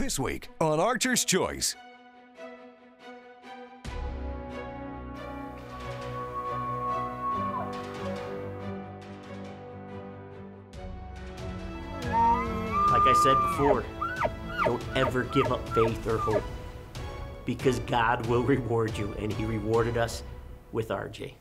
This week on Archer's Choice. Like I said before, don't ever give up faith or hope because God will reward you, and He rewarded us with RJ.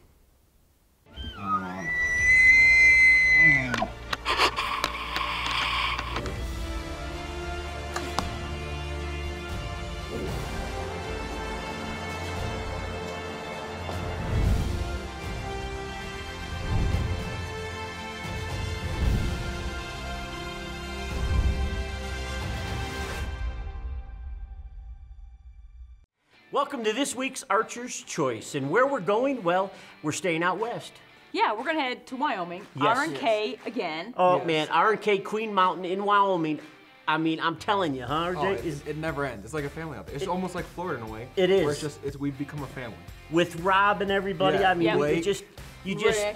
Welcome to this week's Archer's Choice. And where we're going, well, we're staying out west. Yeah, we're gonna head to Wyoming. Yes, R and K again. Oh man, R&K Queen Mountain in Wyoming. I mean, I'm telling you, huh? RJ? Oh, it, is it never ends. It's like a family out there. It's almost like Florida in a way. It Where is. it's just it's we've become a family. with Rob and everybody. Yeah. I mean, Yeah. you Blake. just, you just, Rick.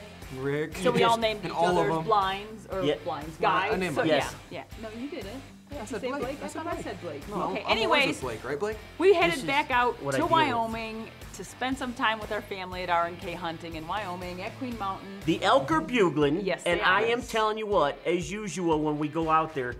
Rick. So we just- all named each all of other's blinds or Yeah. blinds No, I guys. named so. Yes. yeah, yeah. No, you didn't. Yeah, I said you say Blake. I I, said thought I Blake. said Blake. No, okay. I'm Anyways, Blake, right, Blake? we headed is back out to deal with. Wyoming to spend some time with our family at R and K hunting in Wyoming at Queen Mountain. the elk are bugling. Yes, And they I are. am telling you what, as usual, when we go out there,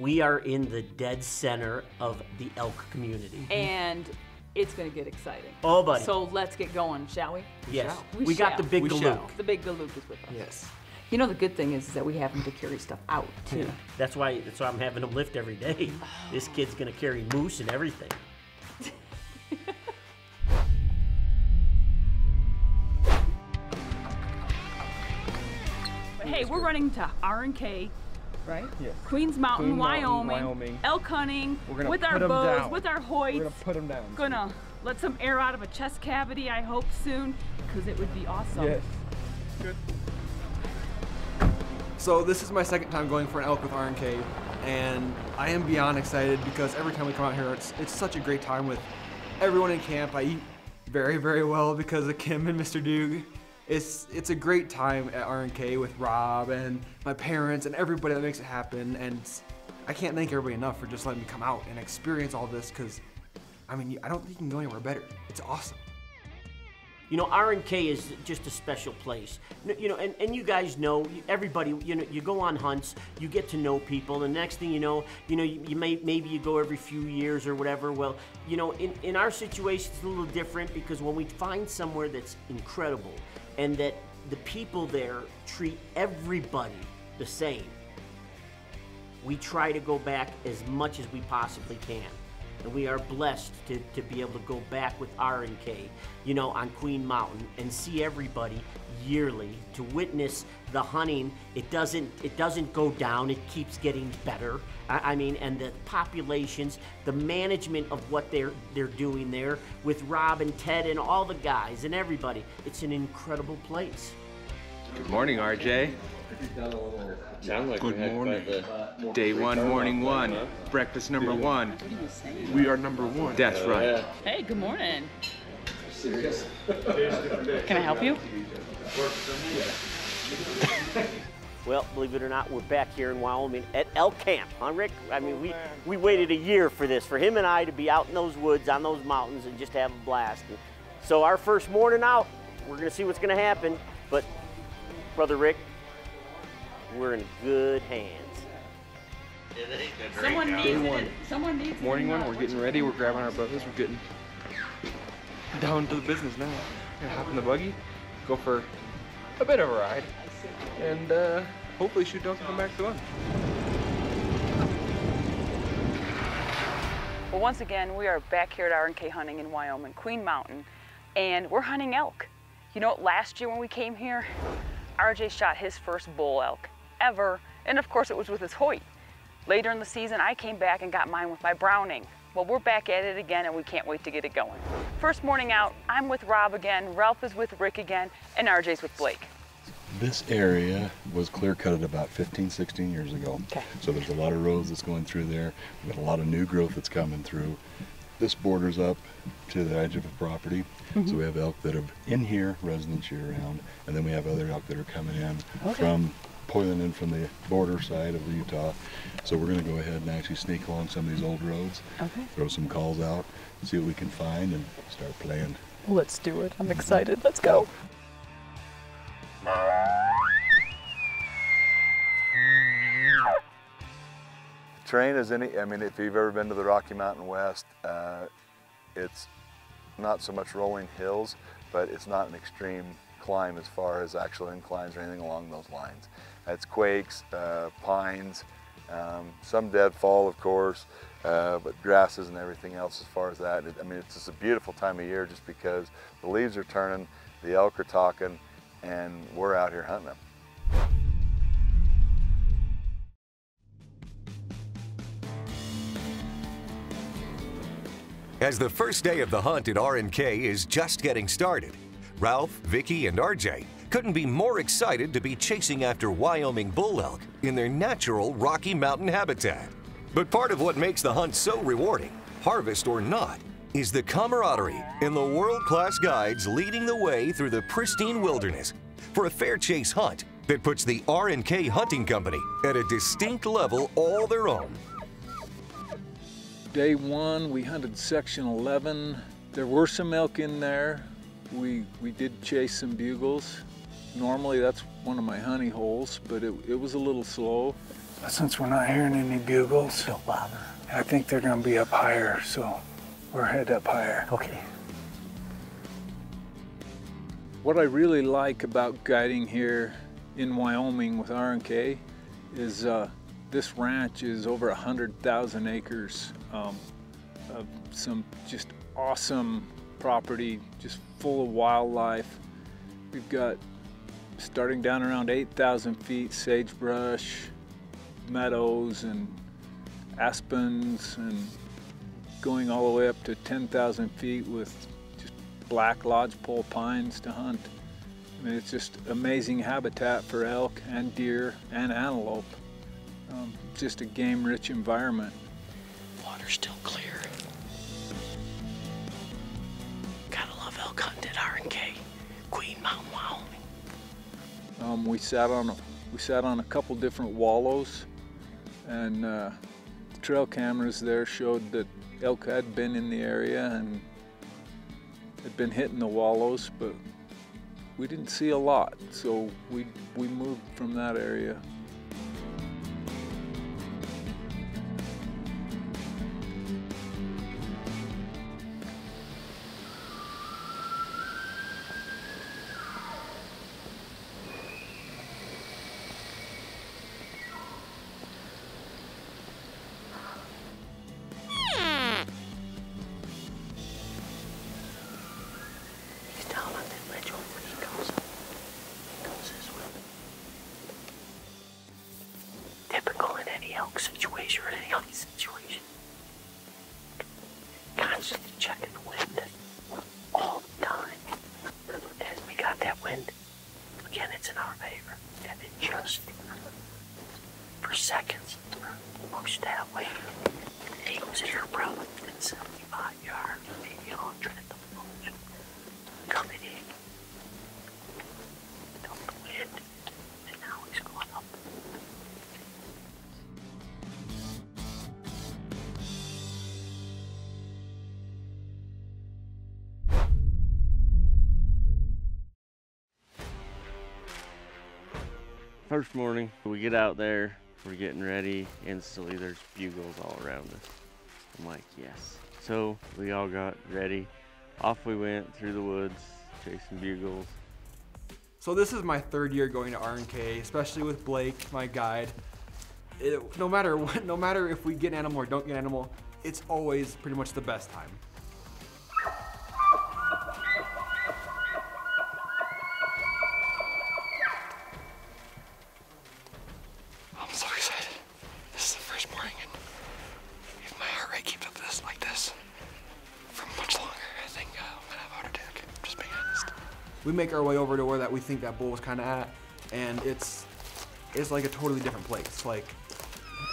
we are in the dead center of the elk community. and it's gonna get exciting. Oh, buddy. So let's get going, shall we? yes, shall. we, We got the big We Galoob. shall. The big Galoob is with us. Yes. You know the good thing is, is that we have him to carry stuff out too. That's why. That's why I'm having him lift every day. This kid's gonna carry moose and everything. But hey, we're running to R and K, right? Yes. Queens Mountain, Queen Mountain, Wyoming, Wyoming. elk hunting We're gonna with our put 'em bows, down. with our Hoyts. We're gonna put them down. Gonna let some air out of a chest cavity. I hope soon, because it would be awesome. Yes. Good. So this is my second time going for an elk with R&K, and I am beyond excited because every time we come out here, it's it's such a great time with everyone in camp. I eat very very well because of Kim and Mr. Duke. It's it's a great time at R&K with Rob and my parents and everybody that makes it happen. And I can't thank everybody enough for just letting me come out and experience all this because, I mean, I don't think you can go anywhere better. It's awesome. You know, R and K is just a special place. You know, and, and you guys know, everybody, you know, you go on hunts, you get to know people, and next thing you know, you know, you, you may maybe you go every few years or whatever. Well, you know, in, in our situation, it's a little different because when we find somewhere that's incredible and that the people there treat everybody the same, we try to go back as much as we possibly can. And we are blessed to, to be able to go back with R and K, you know, on Queen Mountain and see everybody yearly to witness the hunting. It doesn't it doesn't go down, it keeps getting better. I, I mean, and the populations, the management of what they're they're doing there with Rob and Ted and all the guys and everybody. It's an incredible place. Good morning, RJ. Good morning. Day one, morning one. Breakfast number one. We are number one. That's right. Hey, good morning. Can I help you? Well, believe it or not, we're back here in Wyoming at elk camp, huh, Rick? I mean, we, oh, we waited a year for this, for him and I to be out in those woods, on those mountains, and just have a blast. And so our first morning out, we're gonna see what's gonna happen. But, brother Rick, we're in good hands. Someone needs it. Someone needs Morning one, we're getting ready, we're grabbing our bows, we're getting down to the business now. We're gonna hop in the buggy, go for a bit of a ride, and uh, hopefully shoot down and come back to one. Well, once again, we are back here at R&K Hunting in Wyoming, Queen Mountain, and we're hunting elk. You know, last year when we came here, RJ shot his first bull elk ever, and of course it was with his Hoyt. Later in the season, I came back and got mine with my Browning. Well, we're back at it again, and we can't wait to get it going. First morning out, I'm with Rob again, Ralph is with Rick again, and RJ's with Blake. This area was clear cutted about 15, 16 years ago. Okay. So there's a lot of roads that's going through there. We've got a lot of new growth that's coming through. This borders up to the edge of the property. So mm-hmm. we have elk that are in here, residents year round, and then we have other elk that are coming in from poiling in from the border side of Utah. So we're going to go ahead and actually sneak along some of these old roads, Okay. throw some calls out, see what we can find, and start playing. Let's do it. I'm excited. Let's go. Terrain is any, I mean, if you've ever been to the Rocky Mountain West, uh, it's not so much rolling hills, but it's not an extreme climb as far as actual inclines or anything along those lines. That's quakes, uh, pines, um, some deadfall, of course, uh, but grasses and everything else as far as that. It, I mean, it's just a beautiful time of year just because the leaves are turning, the elk are talking, and we're out here hunting them. As the first day of the hunt at R&K is just getting started, Ralph, Vicki, and RJ couldn't be more excited to be chasing after Wyoming bull elk in their natural Rocky Mountain habitat. But part of what makes the hunt so rewarding, harvest or not, is the camaraderie and the world-class guides leading the way through the pristine wilderness for a fair chase hunt that puts the R&K Hunting Company at a distinct level all their own. Day one, we hunted section 11. There were some elk in there. We, we did chase some bugles. Normally that's one of my honey holes, but it, it was a little slow. Since we're not hearing any bugles, don't bother. I think they're gonna be up higher, so we're head up higher. Okay. What I really like about guiding here in Wyoming with R&K is uh, this ranch is over 100,000 acres um, of some just awesome property, just full of wildlife. We've got starting down around 8,000 feet sagebrush, meadows and aspens and going all the way up to 10,000 feet with just black lodgepole pines to hunt. I mean, it's just amazing habitat for elk and deer and antelope. Um, just a game-rich environment. Water's still clear. Queen Mountain, Wyoming. Um, we sat on a, we sat on a couple different wallows, and uh, trail cameras there showed that elk had been in the area and had been hitting the wallows, but we didn't see a lot, so we we moved from that area. Wind. Again, it's in our favor. And it just, for seconds, moves that way. And goes here probably within 75 yards, First morning, we get out there, we're getting ready, instantly there's bugles all around us. I'm like, yes. So we all got ready. Off we went through the woods, chasing bugles. So this is my third year going to R&K, especially with Blake, my guide. It, no matter what, no matter if we get an animal or don't get an animal, it's always pretty much the best time. Make our way over to where that we think that bull was kind of at, and it's it's like a totally different place. Like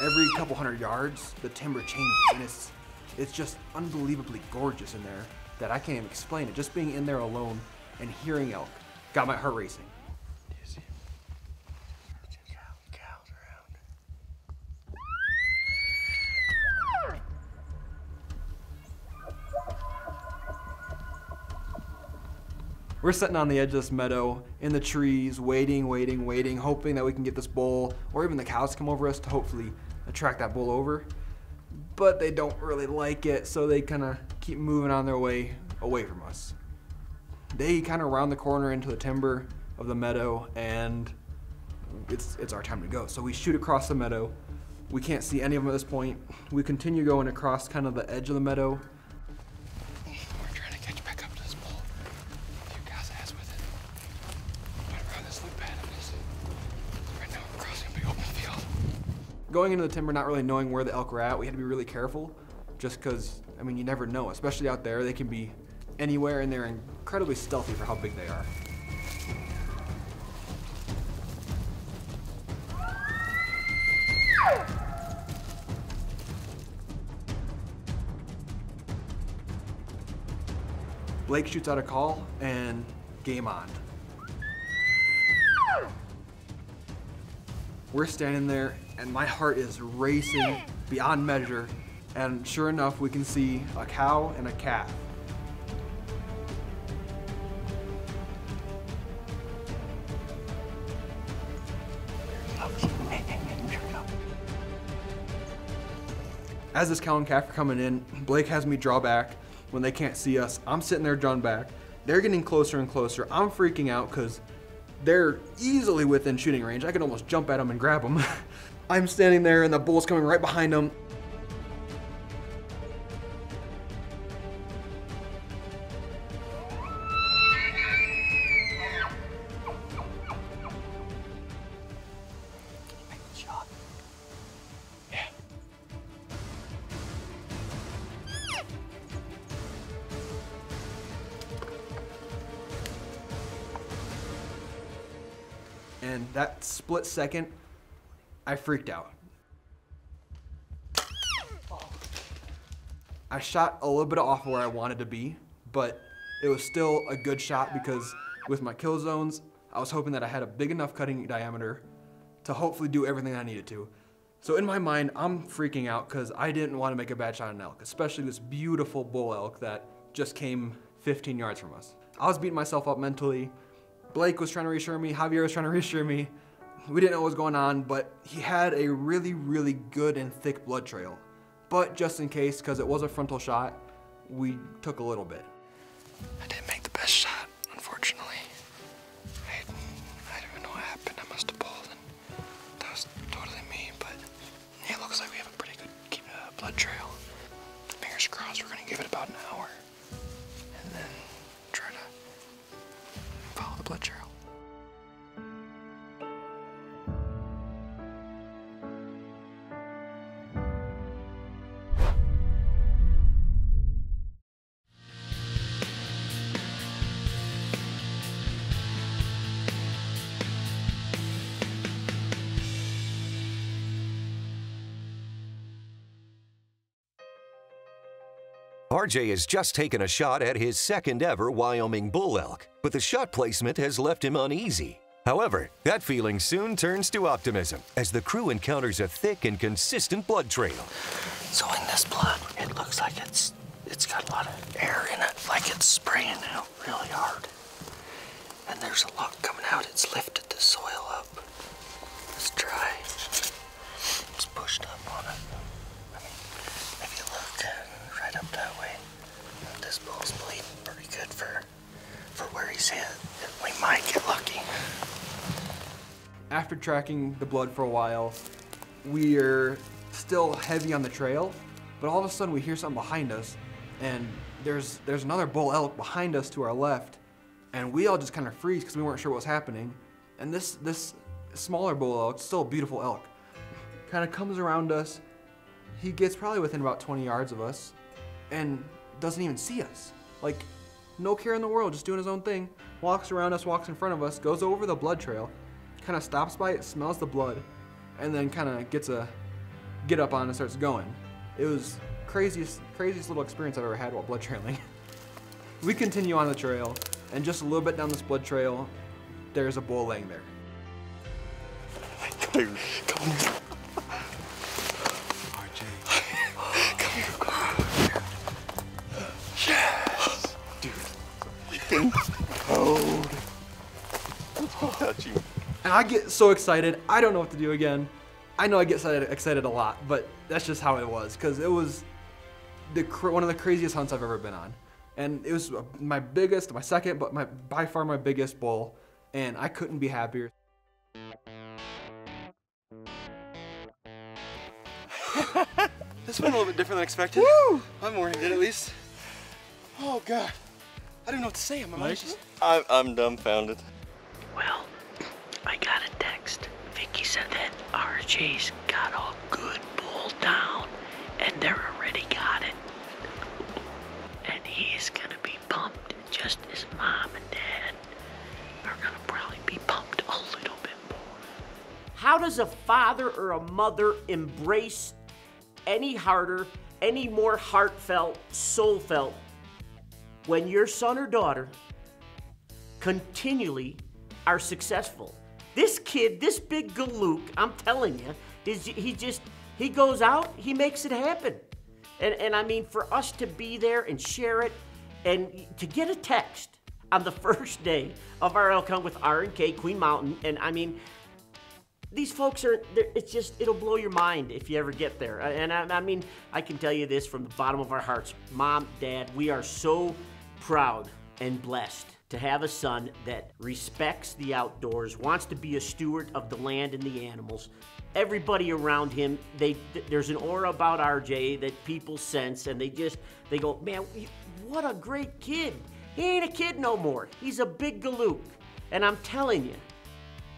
every couple hundred yards, the timber changes, and it's it's just unbelievably gorgeous in there that I can't even explain it. Just being in there alone and hearing elk got my heart racing. We're sitting on the edge of this meadow in the trees, waiting, waiting, waiting, hoping that we can get this bull or even the cows come over us to hopefully attract that bull over. But they don't really like it, so they kind of keep moving on their way away from us. They kind of round the corner into the timber of the meadow, and it's, it's our time to go. So we shoot across the meadow. We can't see any of them at this point. We continue going across kind of the edge of the meadow. We're trying to catch back up to this bull. You guys ass with it. But around this loop pad of this. Right now we're crossing a big open field. Going into the timber, not really knowing where the elk were at, we had to be really careful just because, I mean, you never know, especially out there. They can be anywhere and they're incredibly stealthy for how big they are. Blake shoots out a call and game on. We're standing there and my heart is racing beyond measure and sure enough we can see a cow and a calf. As this cow and calf are coming in, Blake has me draw back when they can't see us. I'm sitting there drawn back. They're getting closer and closer. I'm freaking out because they're easily within shooting range. I can almost jump at them and grab them. I'm standing there and the bull's coming right behind him. And that split second, I freaked out. I shot a little bit off where I wanted to be, but it was still a good shot because with my kill zones, I was hoping that I had a big enough cutting diameter to hopefully do everything I needed to. So in my mind, I'm freaking out because I didn't want to make a bad shot on an elk, especially this beautiful bull elk that just came 15 yards from us. I was beating myself up mentally. Blake was trying to reassure me, Javier was trying to reassure me. We didn't know what was going on, but he had a really, really good and thick blood trail. But just in case, because it was a frontal shot, we took a little bit. RJ has just taken a shot at his second ever Wyoming bull elk, but the shot placement has left him uneasy. However, that feeling soon turns to optimism as the crew encounters a thick and consistent blood trail. So in this blood, it looks like it's it's got a lot of air in it, like it's spraying out really hard. And there's a lot coming out. It's lifted the soil up. It's dry. It's pushed up on it. I mean, if you look right up that way, this bull's bleeding pretty good for he's hit. We might get lucky. After tracking the blood for a while, we're still heavy on the trail, but all of a sudden we hear something behind us, and there's there's another bull elk behind us to our left, and we all just kind of freeze because we weren't sure what was happening. And this this smaller bull elk, still a beautiful elk, kind of comes around us. He gets probably within about 20 yards of us, and doesn't even see us. Like no care in the world, just doing his own thing. Walks around us, walks in front of us, goes over the blood trail, kind of stops by it, smells the blood, and then kind of gets a get up on and starts going. It was craziest, craziest little experience I've ever had while blood trailing. we continue on the trail, and just a little bit down this blood trail, there's a bull laying there. and I get so excited. I don't know what to do again. I know I get excited, excited a lot, but that's just how it was because it was the one of the craziest hunts I've ever been on, and it was my biggest, my second, but my by far my biggest bull, and I couldn't be happier. This went a little bit different than expected. Woo! My morning did at least. Oh God. I don't know what to say. My mind's just. I'm, I'm dumbfounded. I got a text. Vicki said that RJ's got a good bull down, and they're already got it. And he's gonna be pumped, just as mom and dad are gonna probably be pumped a little bit more. How does a father or a mother embrace any harder, any more heartfelt, soulfelt when your son or daughter continually are successful? This kid, this big galook, I'm telling you, is he just he goes out, he makes it happen. And and I mean for us to be there and share it and to get a text on the first day of our hunt with R and K Queen Mountain, and I mean these folks are it's just it'll blow your mind if you ever get there. And I, I mean i can tell you this from the bottom of our hearts. Mom dad we are so proud and blessed to have a son that respects the outdoors wants to be a steward of the land and the animals. Everybody around him they th- there's an aura about rj that people sense and they just they go man what a great kid. He ain't a kid no more. He's a big galook and i'm telling you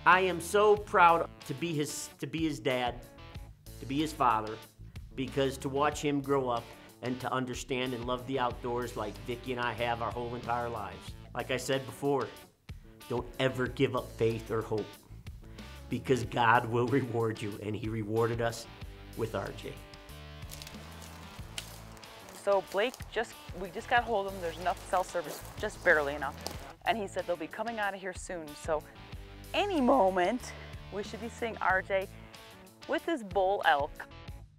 I am so proud to be his to be his dad, to be his father, because to watch him grow up and to understand and love the outdoors like Vicki and I have our whole entire lives. Like I said before, don't ever give up faith or hope because God will reward you and he rewarded us with RJ. So Blake just, we just got a hold of him. There's enough cell service, just barely enough. And he said they'll be coming out of here soon. So any moment, we should be seeing RJ with his bull elk.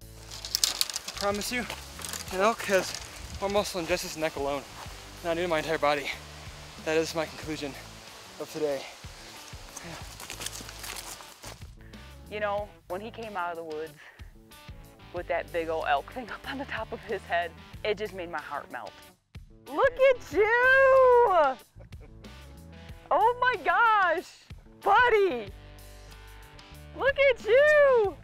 I promise you, an elk has more muscle than just his neck alone. Not even my entire body. That is my conclusion of today. You know, when he came out of the woods with that big old elk thing up on the top of his head, it just made my heart melt. Look at you! Oh my gosh, buddy! Look at you!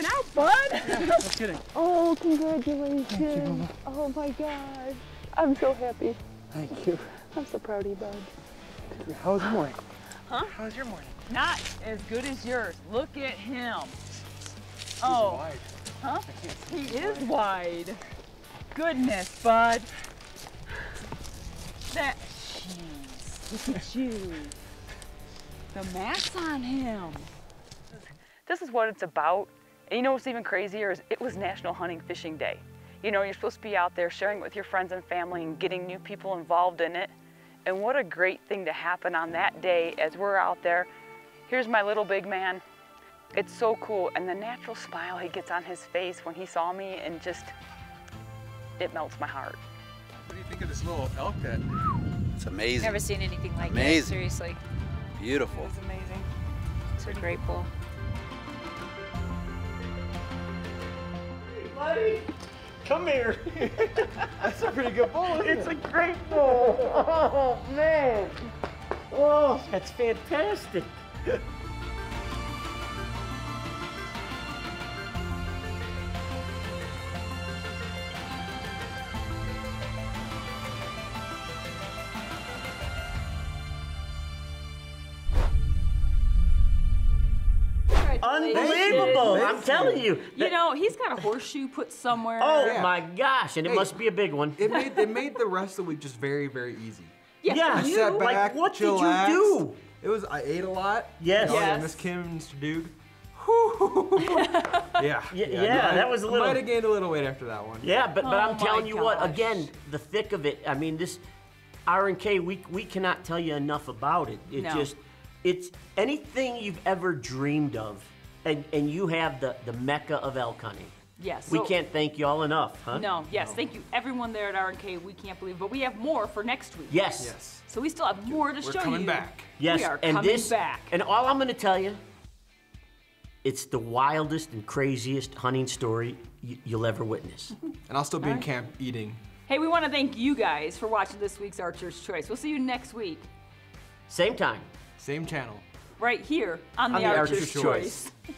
Thing working out, bud. No kidding. Oh, congratulations. Oh my gosh. I'm so happy. Thank you. I'm so proud of you, bud. How was your morning? Huh? How was your morning? Not as good as yours. Look at him. oh. wide. Huh? He is wide. Goodness, bud. That. Jeez. Look at you. The mass on him. This is what it's about. And you know what's even crazier is it was National Hunting Fishing Day. You know, you're supposed to be out there sharing it with your friends and family and getting new people involved in it. And what a great thing to happen on that day as we're out there. Here's my little big man. It's so cool. And the natural smile he gets on his face when he saw me and just, it melts my heart. What do you think of this little elk that? It's amazing. Never seen anything like it. Amazing. Seriously. Beautiful. It's amazing. It's a Buddy, come here. That's a pretty good bull. It's a great bull. Oh man. Oh, that's fantastic. Unbelievable! I'm telling you. You know, he's got a horseshoe put somewhere. Oh Yeah. my gosh, and it Hey. must be a big one. It made it made the rest of the week just very very easy. Yeah, Yeah, I you, sat like, back, what did you do? It was I ate a lot. Yes. Oh, yeah, Yes. Miss Kim and Mr. Duke. Whew. yeah. Yeah, yeah, that was a little- Might have gained a little weight after that one. Yeah, but, but Oh I'm telling my you what, again, the thick of it. I mean, this R and K, we we cannot tell you enough about it. It No. just, it's anything you've ever dreamed of, and and you have the the mecca of elk hunting. Yes. We so- can't thank you all enough, huh? No, yes, thank you everyone there at R&K. We can't believe, but we have more for next week. Yes. Yes. So we still have more to We're show coming you. back. Yes, we are and coming this, back. and all I'm going to tell you, it's the wildest and craziest hunting story y- you'll ever witness. And I'll still be in Alright. camp eating. Hey, we want to thank you guys for watching this week's Archer's Choice. We'll see you next week, Same time. Same channel. Right here on, On the, the Archer's, Archer's Choice. Choice.